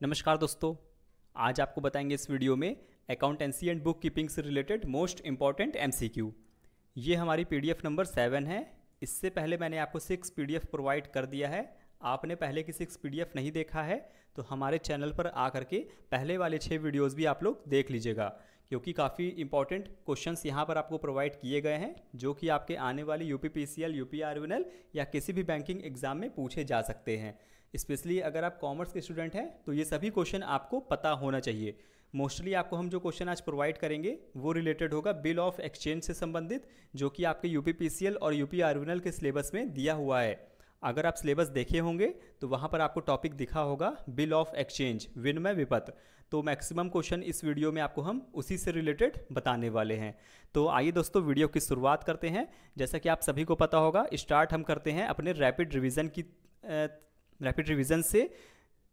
नमस्कार दोस्तों, आज आपको बताएँगे इस वीडियो में अकाउंटेंसी एंड बुक कीपिंग से रिलेटेड मोस्ट इंपॉर्टेंट एमसीक्यू ये हमारी पीडीएफ नंबर सेवन है। इससे पहले मैंने आपको सिक्स पीडीएफ प्रोवाइड कर दिया है। आपने पहले की सिक्स पीडीएफ नहीं देखा है तो हमारे चैनल पर आकर के पहले वाले छः वीडियोज़ भी आप लोग देख लीजिएगा। क्योंकि काफ़ी इंपॉर्टेंट क्वेश्चंस यहाँ पर आपको प्रोवाइड किए गए हैं, जो कि आपके आने वाले U P C L U P R या किसी भी बैंकिंग एग्ज़ाम में पूछे जा सकते हैं। स्पेशली अगर आप कॉमर्स के स्टूडेंट हैं तो ये सभी क्वेश्चन आपको पता होना चाहिए। मोस्टली आपको हम जो क्वेश्चन आज प्रोवाइड करेंगे, वो रिलेटेड होगा बिल ऑफ़ एक्सचेंज से संबंधित, जो कि आपके यू पी और यूपी आर के सिलेबस में दिया हुआ है। अगर आप सिलेबस देखे होंगे तो वहाँ पर आपको टॉपिक दिखा होगा, बिल ऑफ़ एक्सचेंज, विनिमय विपत्र तो मैक्सिमम क्वेश्चन इस वीडियो में आपको हम उसी से रिलेटेड बताने वाले हैं। तो आइए दोस्तों, वीडियो की शुरुआत करते हैं। जैसा कि आप सभी को पता होगा, स्टार्ट हम करते हैं अपने रैपिड रिविज़न की रैपिड रिविज़न से,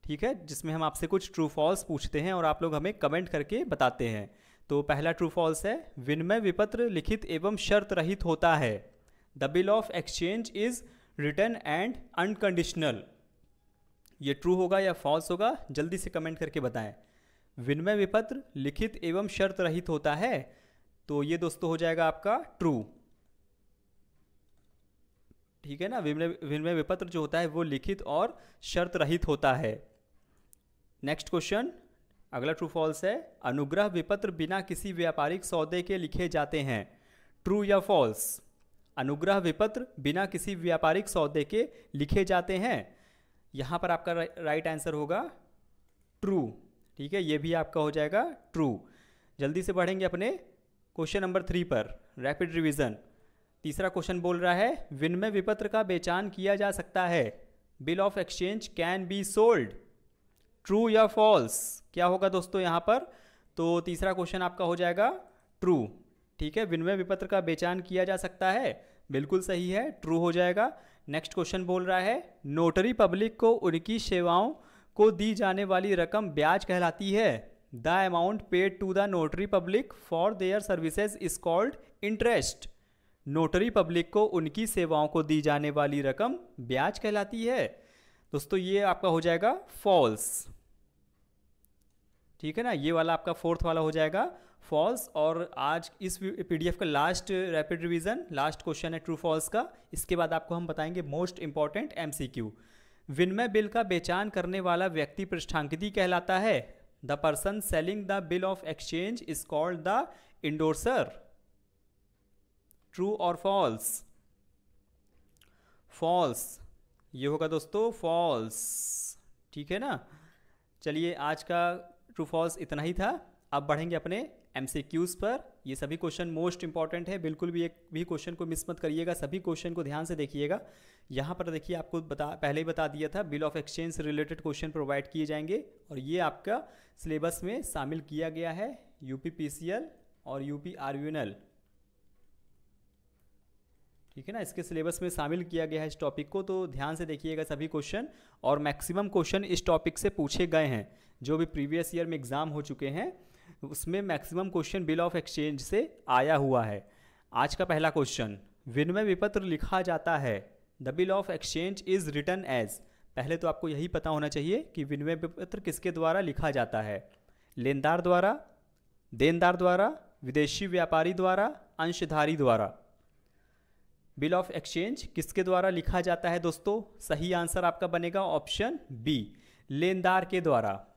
ठीक है? जिसमें हम आपसे कुछ ट्रू फॉल्स पूछते हैं और आप लोग हमें कमेंट करके बताते हैं। तो पहला ट्रू फॉल्स है, विनिमय विपत्र लिखित एवं शर्त रहित होता है। The bill of exchange is written and unconditional. ये ट्रू होगा या फॉल्स होगा, जल्दी से कमेंट करके बताएँ। विनिमय विपत्र लिखित एवं शर्त रहित होता है तो ये दोस्तों हो जाएगा आपका ट्रू ठीक है ना? विनिमय विपत्र जो होता है, वो लिखित और शर्त रहित होता है। नेक्स्ट क्वेश्चन अगला ट्रू फॉल्स है। अनुग्रह विपत्र बिना किसी व्यापारिक सौदे के लिखे जाते हैं। ट्रू या फॉल्स अनुग्रह विपत्र बिना किसी व्यापारिक सौदे के लिखे जाते हैं। यहाँ पर आपका राइट आंसर होगा ट्रू ठीक है, ये भी आपका हो जाएगा ट्रू जल्दी से बढ़ेंगे अपने क्वेश्चन नंबर थ्री पर रैपिड रिवीजन तीसरा क्वेश्चन बोल रहा है, विनिमय विपत्र का बेचान किया जा सकता है। Bill of exchange can be sold. True या फॉल्स? क्या होगा दोस्तों यहाँ पर? तो तीसरा क्वेश्चन आपका हो जाएगा ट्रू ठीक है, विनिमय विपत्र का बेचान किया जा सकता है। बिल्कुल सही है ट्रू हो जाएगा। नेक्स्ट क्वेश्चन बोल रहा है नोटरी पब्लिक को उनकी सेवाओं को दी जाने वाली रकम ब्याज कहलाती है। The amount paid to the notary public for their services is called interest notary public को उनकी सेवाओं को दी जाने वाली रकम ब्याज कहलाती है। दोस्तों, ये आपका हो जाएगा फॉल्स ठीक है ना, ये वाला आपका फोर्थ वाला हो जाएगा। फॉल्स और आज इस पीडीएफ का last rapid revision last question है ट्रू फॉल्स का। इसके बाद आपको हम बताएँगे मोस्ट इंपॉर्टेंट एमसीक्यू विनिमय बिल का बेचान करने वाला व्यक्ति पृष्ठांकित कहलाता है। The person selling the bill of exchange is called the endorser true और फॉल्स फॉल्स ये होगा दोस्तों फॉल्स ठीक है ना? चलिए आज का ट्रू फॉल्स इतना ही था। अब बढ़ेंगे अपने एम पर, ये सभी क्वेश्चन मोस्ट इंपॉर्टेंट है, बिल्कुल भी एक, भी क्वेश्चन को मिस मत करिएगा, सभी क्वेश्चन को ध्यान से देखिएगा। यहाँ पर देखिए, आपको बता, पहले ही बता दिया था बिल ऑफ़ एक्सचेंज से रिलेटेड क्वेश्चन प्रोवाइड किए जाएँगे, और ये आपका सिलेबस में शामिल किया गया है पीसीएल और यूपी आरयूएनएल ठीक है ना? इसके सिलेबस में शामिल किया गया है इस टॉपिक को तो ध्यान से देखिएगा सभी क्वेश्चन और मैक्सिमम क्वेश्चन इस टॉपिक से पूछे गए हैं, जो भी प्रीवियस ईयर में एग्ज़ाम हो चुके हैं। उसमें maximum question bill of exchange से आया हुआ है। आज का पहला क्वेश्चन विनिमय विपत्र लिखा जाता है। The bill of exchange is written as पहले तो आपको यही पता होना चाहिए कि विनिमय विपत्र किसके द्वारा लिखा जाता है। लेनदार द्वारा, देनदार द्वारा, विदेशी व्यापारी द्वारा, अंशधारी द्वारा। बिल ऑफ़ एक्सचेंज किसके द्वारा लिखा जाता है दोस्तों? सही आंसर आपका बनेगा ऑप्शन बी लेनदार के द्वारा।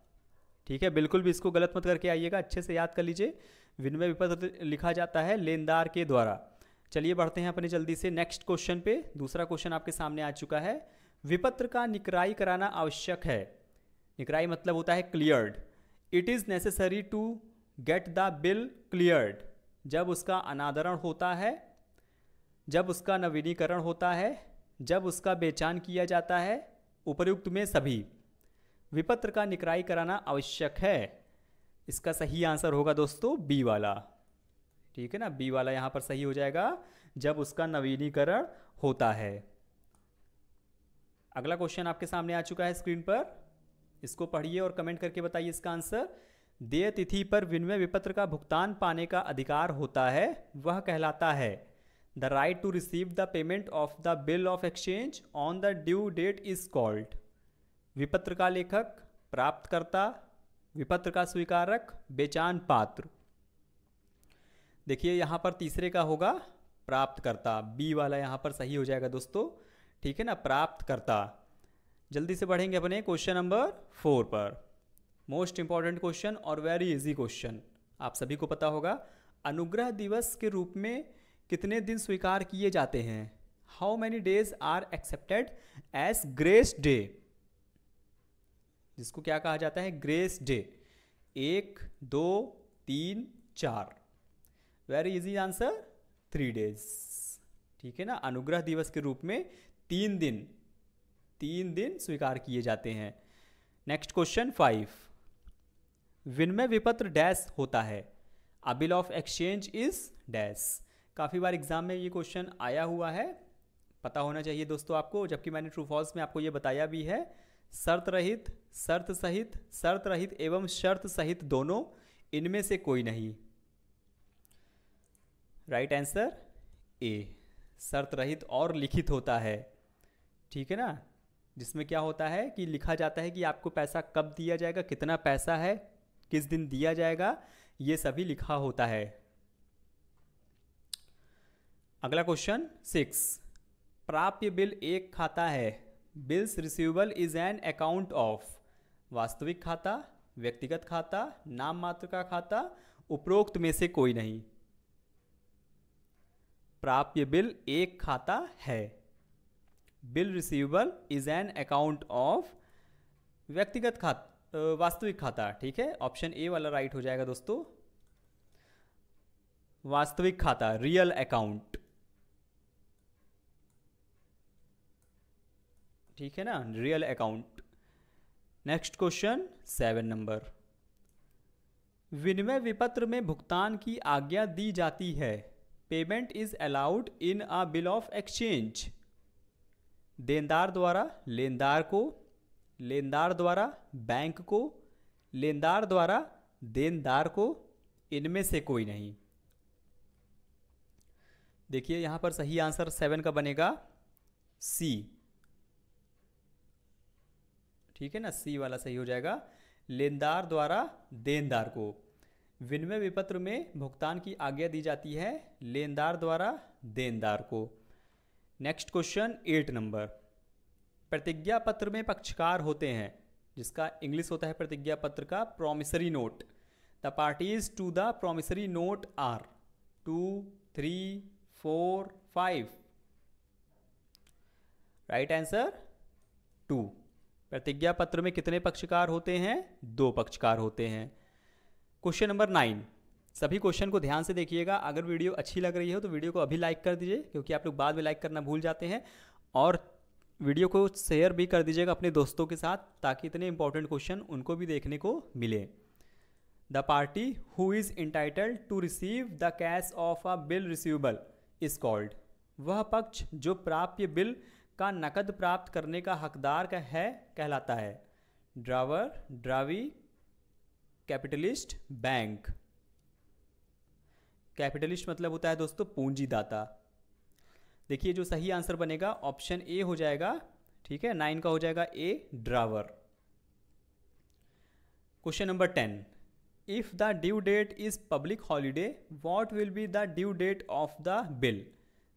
ठीक है, बिल्कुल भी इसको गलत मत करके आइएगा, अच्छे से याद कर लीजिए। विनिमय विपत्र लिखा जाता है लेनदार के द्वारा। चलिए बढ़ते हैं अपने जल्दी से नेक्स्ट क्वेश्चन पे। दूसरा क्वेश्चन आपके सामने आ चुका है। विपत्र का निकराई कराना आवश्यक है। निकराई मतलब होता है cleared. It is necessary to get the bill cleared जब उसका अनादरण होता है, जब उसका नवीनीकरण होता है, जब उसका बेचान किया जाता है, उपयुक्त में सभी। विपत्र का निकराई कराना आवश्यक है। इसका सही आंसर होगा दोस्तों बी वाला। ठीक है ना? बी वाला यहाँ पर सही हो जाएगा जब उसका नवीनीकरण होता है। अगला क्वेश्चन आपके सामने आ चुका है स्क्रीन पर। इसको पढ़िए और कमेंट करके बताइए इसका आंसर देय तिथि पर विनिमय विपत्र का भुगतान पाने का अधिकार होता है, वह कहलाता है। The right to receive the payment of the bill of exchange on the due date is called विपत्र का लेखक, प्राप्तकर्ता विपत्र का स्वीकारक, बेचान पात्र। देखिए, यहाँ पर तीसरे का होगा प्राप्तकर्ता। बी वाला यहाँ पर सही हो जाएगा दोस्तों। ठीक है ना? प्राप्तकर्ता। जल्दी से बढ़ेंगे अपने क्वेश्चन नंबर फोर पर। मोस्ट इंपॉर्टेंट क्वेश्चन और वेरी इजी क्वेश्चन। आप सभी को पता होगा, अनुग्रह दिवस के रूप में कितने दिन स्वीकार किए जाते हैं? How many days are accepted as grace day जिसको क्या कहा जाता है? ग्रेस डे एक, दो, तीन, चार. Very easy answer three days ठीक है ना? अनुग्रह दिवस के रूप में तीन दिन तीन दिन स्वीकार किए जाते हैं। नेक्स्ट क्वेश्चन फाइव विनिमय विपत्र डैश होता है। A bill of exchange is dash. काफ़ी बार एग्ज़ाम में ये क्वेश्चन आया हुआ है। पता होना चाहिए दोस्तों आपको, जबकि मैंने ट्रू फॉल्स में आपको ये बताया भी है। शर्त रहित शर्त सहित शर्त रहित एवं शर्त सहित दोनों इनमें से कोई नहीं। राइट आंसर ए शर्त रहित और लिखित होता है। ठीक है ना? जिसमें क्या होता है कि लिखा जाता है कि आपको पैसा कब दिया जाएगा, कितना पैसा है, किस दिन दिया जाएगा, ये सभी लिखा होता है। अगला क्वेश्चन सिक्स प्राप्य बिल एक खाता है। Bills receivable is an account of वास्तविक खाता, व्यक्तिगत खाता, नाम मात्र का खाता, उपरोक्त में से कोई नहीं। प्राप्य बिल एक खाता है। Bill receivable is an account of व्यक्तिगत खाता वास्तविक खाता, ठीक है? ऑप्शन ए वाला राइट हो जाएगा दोस्तों। वास्तविक खाता रियल अकाउंट ठीक है ना? Real account next question seven number विनिमय विपत्र में भुगतान की आज्ञा दी जाती है. Payment is allowed in a bill of exchange देनदार द्वारा, लेनदार को, लेनदार द्वारा, बैंक को, लेनदार द्वारा, देनदार को, इनमें से कोई नहीं. देखिए, यहाँ पर सही आंसर सेवन का बनेगा सी ठीक है ना? सी वाला सही हो जाएगा। लेनदार द्वारा देनदार को। विनिमय विपत्र में भुगतान की आज्ञा दी जाती है लेनदार द्वारा देनदार को। नेक्स्ट क्वेश्चन एट नंबर प्रतिज्ञा पत्र में पक्षकार होते हैं, जिसका इंग्लिश होता है प्रतिज्ञा पत्र का promissory note the parties to the promissory note are two three four five right answer to प्रतिज्ञा पत्र में कितने पक्षकार होते हैं? दो पक्षकार होते हैं। क्वेश्चन नंबर नाइन सभी क्वेश्चन को ध्यान से देखिएगा। अगर वीडियो अच्छी लग रही हो तो वीडियो को अभी लाइक कर दीजिए, क्योंकि आप लोग बाद में लाइक करना भूल जाते हैं। और वीडियो को शेयर भी कर दीजिएगा अपने दोस्तों के साथ, ताकि इतने इंपॉर्टेंट क्वेश्चन उनको भी देखने को मिले। The party who is entitled to receive the cash of a bill receivable is called वह पक्ष जो प्राप्य बिल का नकद प्राप्त करने का हकदार का है, कहलाता है। Drawer, drawee, capitalist, bank. Capitalist मतलब होता है दोस्तों पूंजीदाता। देखिए जो सही आंसर बनेगा, ऑप्शन ए हो जाएगा, ठीक है, नाइन का हो जाएगा A, drawer. Question number ten. If the due date is public holiday what will be the due date of the bill?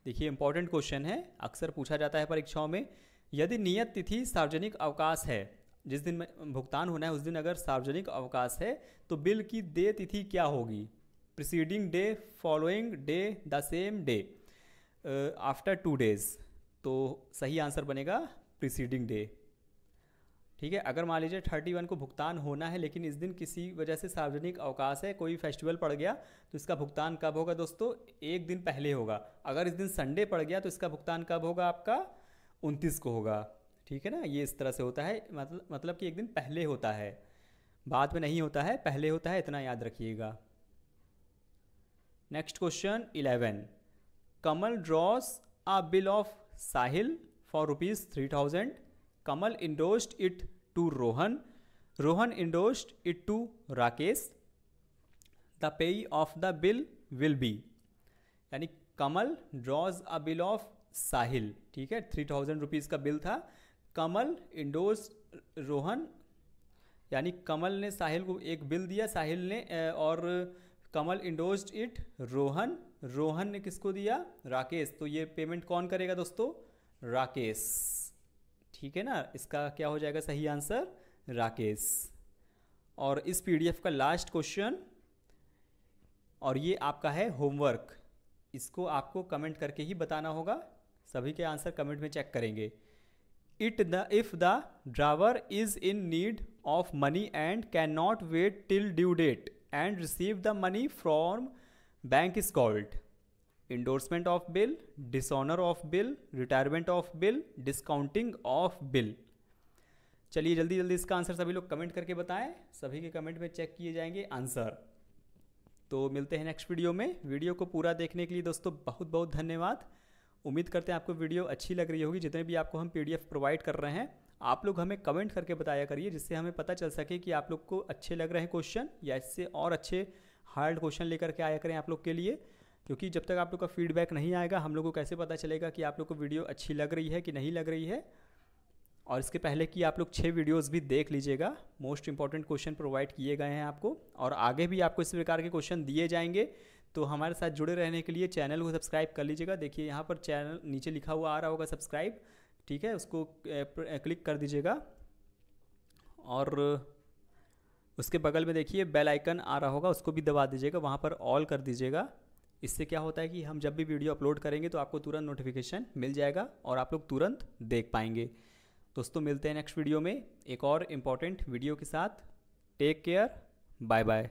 देखिए इंपॉर्टेंट क्वेश्चन है। अक्सर पूछा जाता है परीक्षाओं में, यदि नियत तिथि सार्वजनिक अवकाश है, जिस दिन भुगतान होना है, उस दिन अगर सार्वजनिक अवकाश है तो बिल की दे तिथि क्या होगी? Preceding day following day the same day after two days तो सही आंसर बनेगा प्रिसीडिंग डे ठीक है, अगर मान लीजिए थर्टी वन को भुगतान होना है, लेकिन इस दिन किसी वजह से सार्वजनिक अवकाश है, कोई फेस्टिवल पड़ गया तो इसका भुगतान कब होगा दोस्तों? एक दिन पहले होगा। अगर इस दिन संडे पड़ गया तो इसका भुगतान कब होगा आपका? उनतीस को होगा। ठीक है ना? ये इस तरह से होता है मतलब मतलब कि एक दिन पहले होता है। बाद में नहीं होता है, पहले होता है, इतना याद रखिएगा। Next question, eleven. Kamal draws a bill of Sahil for rupees three thousand. Kamal endorsed it to Rohan Rohan endorsed it to Rakesh, the payee of the bill will be. यानी Kamal draws a bill of Sahil, ठीक है? Three thousand rupees का bill था। Kamal indoors Rohan, यानी कमल ने साहिल को एक bill दिया, साहिल ने और कमल इंडोज इट रोहन रोहन ने किसको दिया? राकेश। तो ये पेमेंट कौन करेगा दोस्तों? राकेश। ठीक है ना? इसका क्या हो जाएगा सही आंसर? राकेश। और इस पीडीएफ का लास्ट क्वेश्चन, और ये आपका है होमवर्क। इसको आपको कमेंट करके ही बताना होगा। सभी के आंसर कमेंट में चेक करेंगे। It the, if the driver is in need of money and cannot wait till due date and receive the money from bank is called. Endorsement of bill dishonour of bill retirement of bill discounting of bill चलिए जल्दी जल्दी इसका answer सभी लोग comment करके बताएँ। सभी के कमेंट में चेक किए जाएँगे आंसर तो मिलते हैं नेक्स्ट वीडियो में। वीडियो को पूरा देखने के लिए दोस्तों बहुत बहुत धन्यवाद। उम्मीद करते हैं आपको वीडियो अच्छी लग रही होगी। जितने भी आपको हम पीडीएफ प्रोवाइड कर रहे हैं, आप लोग हमें कमेंट करके बताया करिए, जिससे हमें पता चल सके कि आप लोग को अच्छे लग रहे हैं क्वेश्चन या इससे और अच्छे हार्ड क्वेश्चन लेकर के आया करें आप लोग के लिए। क्योंकि जब तक आप लोग का फीडबैक नहीं आएगा, हम लोग को कैसे पता चलेगा कि आप लोग को वीडियो अच्छी लग रही है कि नहीं लग रही है? और इसके पहले कि आप लोग छः वीडियोस भी देख लीजिएगा। मोस्ट इंपॉर्टेंट क्वेश्चन प्रोवाइड किए गए हैं आपको। और आगे भी आपको इस प्रकार के क्वेश्चन दिए जाएँगे। तो हमारे साथ जुड़े रहने के लिए चैनल को सब्सक्राइब कर लीजिएगा। देखिए, यहाँ पर चैनल नीचे लिखा हुआ आ रहा होगा सब्सक्राइब ठीक है? उसको क्लिक कर दीजिएगा। और उसके बगल में देखिए बेल आइकन आ रहा होगा। उसको भी दबा दीजिएगा। वहाँ पर ऑल कर दीजिएगा। इससे क्या होता है कि हम जब भी वीडियो अपलोड करेंगे तो आपको तुरंत नोटिफिकेशन मिल जाएगा और आप लोग तुरंत देख पाएँगे। दोस्तों, मिलते हैं नेक्स्ट वीडियो में। एक और इंपॉर्टेंट वीडियो के साथ। Take care bye bye